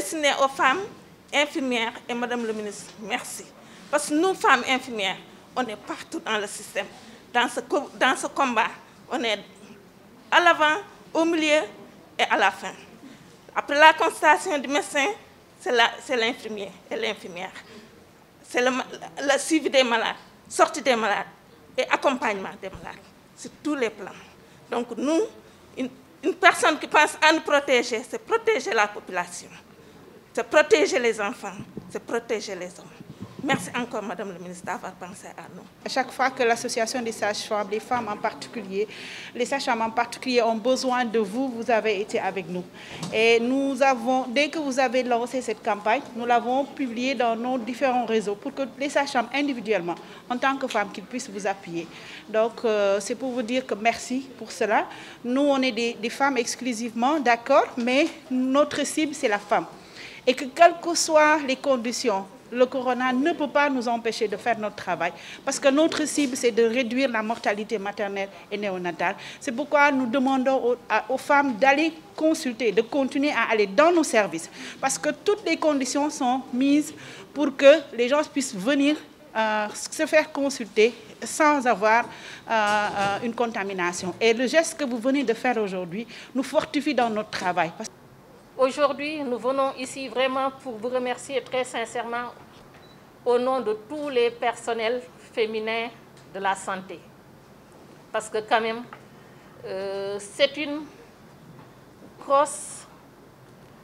c'est aux femmes infirmières et Madame le ministre, merci. Parce que nous, femmes infirmières, on est partout dans le système. Dans ce, combat, on est à l'avant, au milieu et à la fin. Après la constatation du médecin, c'est l'infirmier et l'infirmière. C'est le, le, suivi des malades, sortie des malades et accompagnement des malades. C'est tous les plans. Donc nous, une personne qui pense à nous protéger, c'est protéger la population. C'est protéger les enfants, c'est protéger les hommes. Merci encore, Madame la ministre, d'avoir pensé à nous. À chaque fois que l'association des sages-femmes, les femmes en particulier, les sages-femmes en particulier ont besoin de vous, vous avez été avec nous. Et nous avons, dès que vous avez lancé cette campagne, nous l'avons publiée dans nos différents réseaux pour que les sages-femmes individuellement, en tant que femmes, qu'ils puissent vous appuyer. Donc, euh, c'est pour vous dire que merci pour cela. Nous, on est des femmes exclusivement, d'accord, mais notre cible, c'est la femme. Et que quelles que soient les conditions, le corona ne peut pas nous empêcher de faire notre travail parce que notre cible, c'est de réduire la mortalité maternelle et néonatale. C'est pourquoi nous demandons aux, femmes d'aller consulter, de continuer à aller dans nos services parce que toutes les conditions sont mises pour que les gens puissent venir euh, se faire consulter sans avoir euh, euh, une contamination. Et le geste que vous venez de faire aujourd'hui nous fortifie dans notre travail. Aujourd'hui, nous venons ici vraiment pour vous remercier très sincèrement au nom de tous les personnels féminins de la santé. Parce que quand même, euh, c'est une grosse,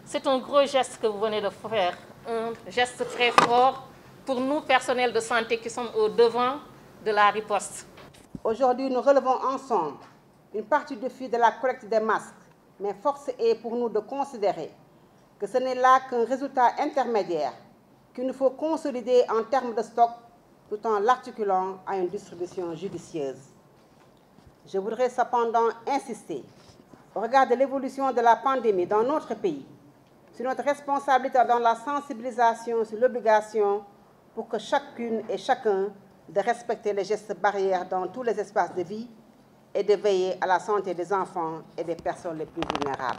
c'est un gros geste que vous venez de faire, un geste très fort pour nous, personnels de santé, qui sommes au devant de la riposte. Aujourd'hui, nous relevons ensemble une partie du fil de la collecte des masques mais force est pour nous de considérer que ce n'est là qu'un résultat intermédiaire qu'il nous faut consolider en termes de stock tout en l'articulant à une distribution judicieuse. Je voudrais cependant insister, au regard de l'évolution de la pandémie dans notre pays, sur notre responsabilité dans la sensibilisation sur l'obligation pour que chacune et chacun de respecter les gestes barrières dans tous les espaces de vie et de veiller à la santé des enfants et des personnes les plus vulnérables.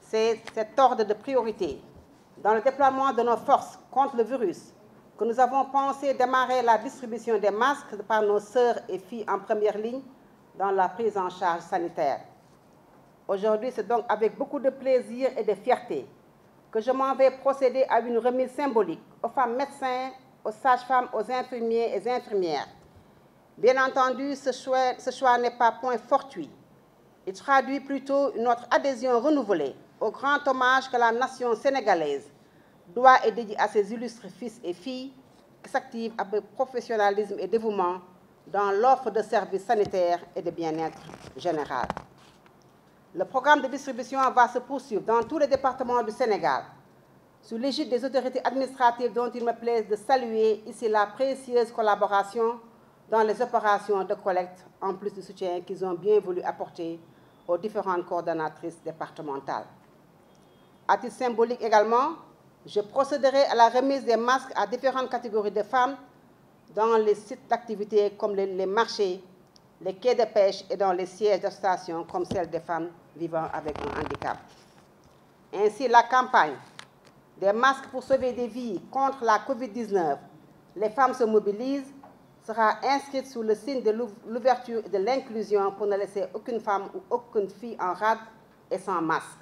C'est cet ordre de priorité dans le déploiement de nos forces contre le virus que nous avons pensé démarrer la distribution des masques par nos sœurs et filles en première ligne dans la prise en charge sanitaire. Aujourd'hui, c'est donc avec beaucoup de plaisir et de fierté que je m'en vais procéder à une remise symbolique aux femmes médecins, aux sages-femmes, aux infirmiers et infirmières, Bien entendu, ce choix, n'est pas point fortuit. Il traduit plutôt notre adhésion renouvelée au grand hommage que la nation sénégalaise doit et dédie à ses illustres fils et filles qui s'activent avec professionnalisme et dévouement dans l'offre de services sanitaires et de bien-être général. Le programme de distribution va se poursuivre dans tous les départements du Sénégal, sous l'égide des autorités administratives dont il me plaise de saluer ici la précieuse collaboration dans les opérations de collecte, en plus du soutien qu'ils ont bien voulu apporter aux différentes coordonnatrices départementales. À titre symbolique également, je procéderai à la remise des masques à différentes catégories de femmes dans les sites d'activité comme les, marchés, les quais de pêche et dans les sièges de station comme celle des femmes vivant avec un handicap. Ainsi, la campagne des masques pour sauver des vies contre la COVID-19, les femmes se mobilisent sera inscrite sous le signe de l'ouverture et de l'inclusion pour ne laisser aucune femme ou aucune fille en rade et sans masque.